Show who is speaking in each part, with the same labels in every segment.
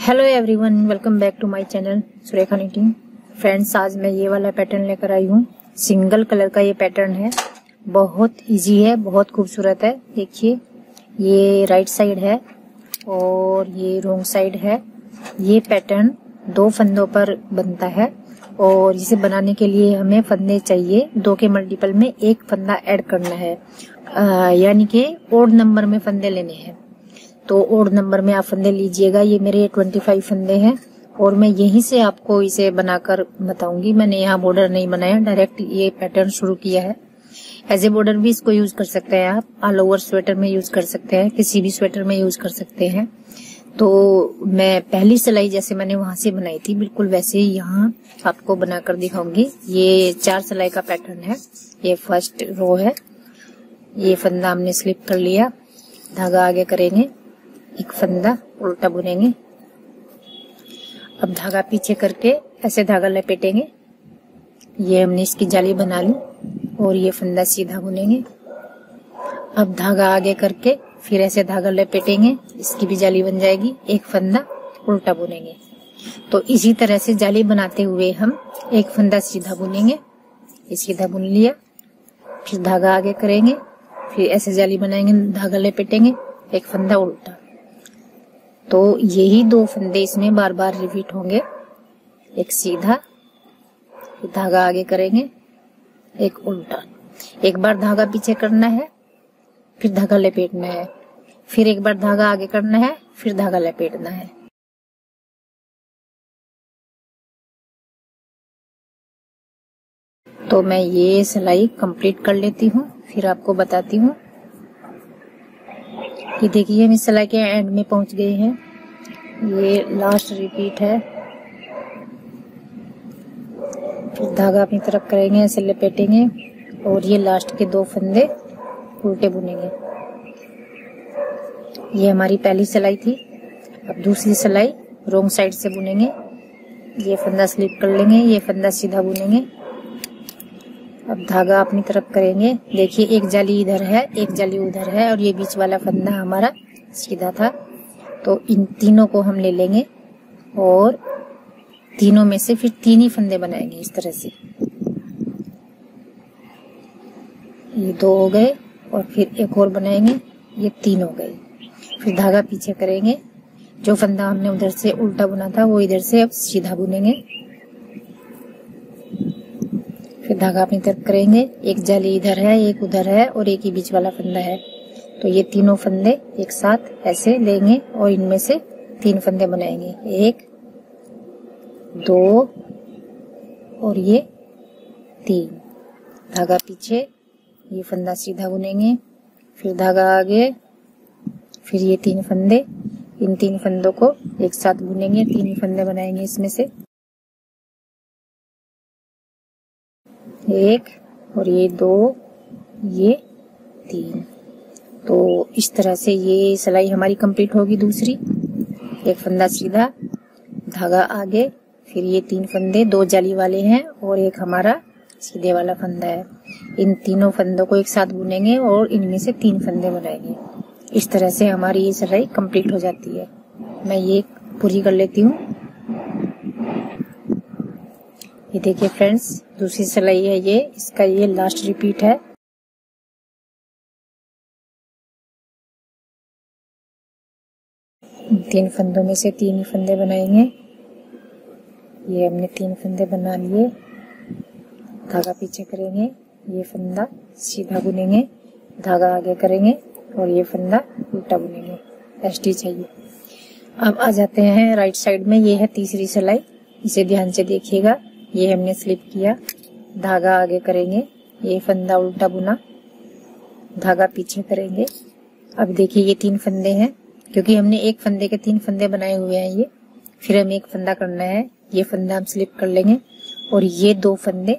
Speaker 1: Hello everyone welcome back to my channel Surekha knitting friends आज मैं ये वाला पैटर्न लेकर आई हूँ। सिंगल कलर का ये पैटर्न है। बहुत इजी है, बहुत खूबसूरत है। देखिए, ये राइट साइड है और ये रोंग साइड है। ये पैटर्न दो फंदों पर बनता है और इसे बनाने के लिए हमें फंदे चाहिए। दो के मल्टीपल में एक फंदा ऐड करना है। यानी कि ओड नंबर में फंदे लेने हैं। तो ओड नंबर में आप फंदे लीजिएगा। ये मेरे ट्वेंटी फाइव फंदे हैं और मैं यहीं से आपको इसे बनाकर बताऊँगी। मैंने यहाँ बॉर्डर नहीं बनाया। डायरेक्ट ये पैटर्न शुरू किया है। एज ए बॉर्डर भी इसको यूज़ कर सकते हैं आप। ऑल ओवर स्वेटर में यूज़ कर सकते हैं। किसी भी स्वेटर में यूज़ कर सकते हैं। तो मैं पहली सिलाई जैसे मैंने वहाँ से बनाई थी, बिल्कुल वैसे ही यहाँ आपको बनाकर दिखाऊँगी। ये चार सिलाई का पैटर्न है। ये फ़र्स्ट रो है। ये फंदा हमने स्लिप कर लिया। धागा आगे करेंगे। एक फंदा उल्टा बुनेंगे। अब धागा पीछे करके ऐसे धागा लपेटेंगे। ये हमने इसकी जाली बना ली और ये फंदा सीधा बुनेंगे। अब धागा आगे करके फिर ऐसे धागा लपेटेंगे, इसकी भी जाली बन जाएगी, एक फंदा उल्टा बुनेंगे। तो इसी तरह से जाली बनाते हुए हम एक फंदा सीधा बुनेंगे। ये सीधा बुन लिया, फिर धागा आगे करेंगे, फिर ऐसे जाली बनाएँगे, धागा लपेटेंगे, एक फंदा उल्टा। तो यही दो फंदे इसमें बार बार रिपीट होंगे। एक सीधा, धागा आगे करेंगे, एक उल्टा। एक बार धागा पीछे करना है, फिर धागा लपेटना है। फिर एक बार धागा आगे करना है, फिर धागा लपेटना है। तो मैं ये सिलाई कंप्लीट कर लेती हूँ, फिर आपको बताती हूँ। ये देखिए, हम इस सिलाई के एंड में पहुँच गए हैं। ये लास्ट रिपीट है। धागा अपनी तरफ़ करेंगे ऐसे लपेटेंगे और ये लास्ट के दो फंदे उल्टे बुनेंगे। ये हमारी पहली सिलाई थी। अब दूसरी सिलाई रोंग साइड से बुनेंगे। ये फंदा स्लिप कर लेंगे, ये फंदा सीधा बुनेंगे। अब धागा अपनी तरफ़ करेंगे। देखिए, एक जाली इधर है, एक जाली उधर है और ये बीच वाला फंदा हमारा सीधा था। तो इन तीनों को हम ले लेंगे और तीनों में से फिर तीन ही फंदे बनाएँगे इस तरह से। ये दो हो गए और फिर एक और बनाएँगे। ये तीन हो गए। फिर धागा पीछे करेंगे। जो फंदा हमने उधर से उल्टा बुना था, वो इधर से अब सीधा बुनेंगे। फिर धागा अपनी तरफ़ करेंगे। एक जाली इधर है, एक उधर है और एक ही बीच वाला फंदा है। तो ये तीनों फंदे एक साथ ऐसे लेंगे और इनमें से तीन फंदे बनाएँगे। एक, दो और ये तीन। धागा पीछे, ये फंदा सीधा बुनेंगे। फिर धागा आगे, फिर ये तीन फंदे। इन तीन फंदों को एक साथ बुनेंगे, तीन फंदे बनाएँगे इसमें से। एक और ये दो, ये तीन। तो इस तरह से ये सिलाई हमारी कंप्लीट होगी दूसरी। एक फंदा सीधा, धागा आगे, फिर ये तीन फंदे, दो जाली वाले हैं और एक हमारा सीधे वाला फंदा है। इन तीनों फंदों को एक साथ बुनेंगे और इनमें से तीन फंदे बनाएँगे। इस तरह से हमारी ये सिलाई कंप्लीट हो जाती है। मैं ये पूरी कर लेती हूँ। ये देखिए फ्रेंड्स, दूसरी सिलाई है ये, इसका ये लास्ट रिपीट है। तीन फंदों में से तीन फंदे बनाएँगे। ये हमने तीन फंदे बना लिए। धागा पीछे करेंगे, ये फंदा सीधा बुनेंगे, धागा आगे करेंगे और ये फंदा उल्टा बुनेंगे। एसटी चाहिए। अब आ जाते हैं राइट साइड में, ये है तीसरी सिलाई। इसे ध्यान से देखिएगा। ये हमने स्लिप किया। धागा आगे करेंगे। ये फंदा उल्टा बुना। धागा पीछे करेंगे। अब देखिए ये तीन फंदे हैं, क्योंकि हमने एक फंदे के तीन फंदे बनाए हुए हैं ये। फिर हमें एक फंदा करना है। ये फंदा हम स्लिप कर लेंगे और ये दो फंदे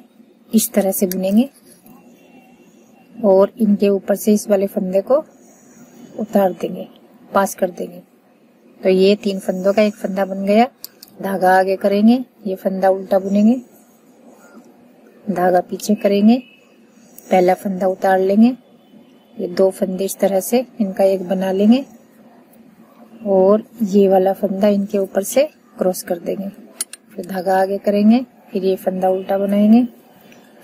Speaker 1: इस तरह से बुनेंगे। और इनके ऊपर से इस वाले फंदे को उतार देंगे, पास कर देंगे। तो ये तीन फंदों का एक फंदा बन गया। धागा आगे करेंगे, ये फंदा उल्टा बुनेंगे। धागा पीछे करेंगे, पहला फंदा उतार लेंगे। ये दो फंदे इस तरह से, इनका एक बना लेंगे। और ये वाला फंदा इनके ऊपर से क्रॉस कर देंगे। फिर धागा आगे करेंगे, फिर ये फंदा उल्टा बनाएँगे,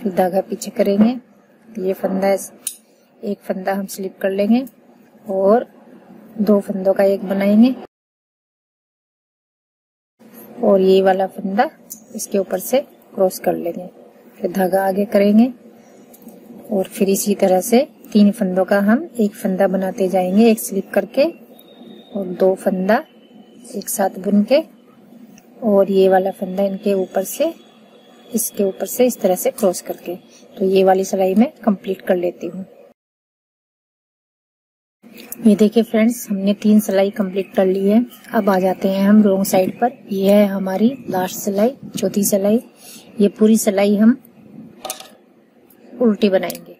Speaker 1: फिर धागा पीछे करेंगे। ये फंदा एक फंदा हम स्लिप कर लेंगे और दो फंदों का एक बनाएँगे। और ये वाला फंदा इसके ऊपर से क्रॉस कर लेंगे। फिर धागा आगे करेंगे। और फिर इसी तरह से तीन फंदों का हम एक फंदा बनाते जाएँगे एक स्लिप करके और दो फंदा एक साथ बुन के। और ये वाला फंदा इनके ऊपर से, इसके ऊपर से इस तरह से क्रॉस करके। तो ये वाली सिलाई मैं कंप्लीट कर लेती हूँ। ये देखिए फ्रेंड्स, हमने तीन सिलाई कंप्लीट कर ली है। अब आ जाते हैं हम रोंग साइड पर। ये है हमारी लास्ट सिलाई, चौथी सिलाई। ये पूरी सिलाई हम उल्टी बनाएँगे।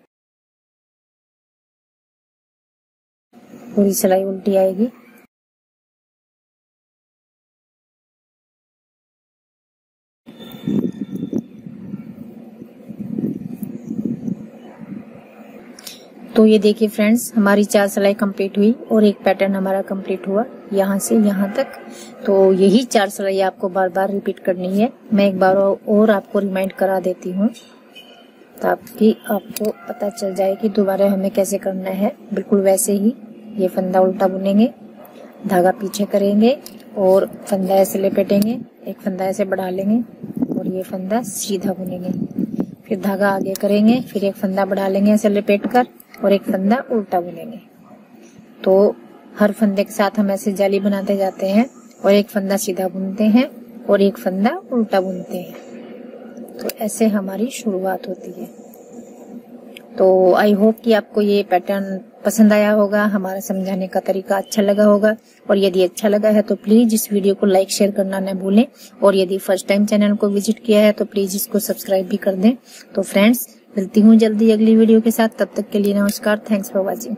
Speaker 1: पूरी सिलाई उल्टी आएगी। तो ये देखिए फ्रेंड्स हमारी चार सिलाई कंप्लीट हुई और एक पैटर्न हमारा कंप्लीट हुआ यहाँ से यहाँ तक। तो यही चार सिलाई आपको बार बार रिपीट करनी है। मैं एक बार और आपको रिमाइंड करा देती हूँ ताकि आपको पता चल जाए कि दोबारा हमें कैसे करना है। बिल्कुल वैसे ही ये फंदा उल्टा बुनेंगे, धागा पीछे करेंगे और फंदा ऐसे लपेटेंगे, एक फंदा ऐसे बढ़ा लेंगे और ये फंदा सीधा बुनेंगे। फिर धागा आगे करेंगे, फिर एक फंदा बढ़ा लेंगे ऐसे लपेट कर और एक फंदा उल्टा बुनेंगे। तो हर फंदे के साथ हम ऐसे जाली बनाते जाते हैं और एक फंदा सीधा बुनते हैं और एक फंदा उल्टा बुनते हैं। तो ऐसे हमारी शुरुआत होती है। तो आई होप कि आपको ये पैटर्न पसंद आया होगा, हमारा समझाने का तरीका अच्छा लगा होगा। और यदि अच्छा लगा है तो प्लीज़ इस वीडियो को लाइक, शेयर करना न भूलें। और यदि फ़र्स्ट टाइम चैनल को विज़िट किया है तो प्लीज़ इसको सब्सक्राइब भी कर दें। तो फ्रेंड्स मिलती हूँ जल्दी अगली वीडियो के साथ। तब तक के लिए नमस्कार। Thanks for watching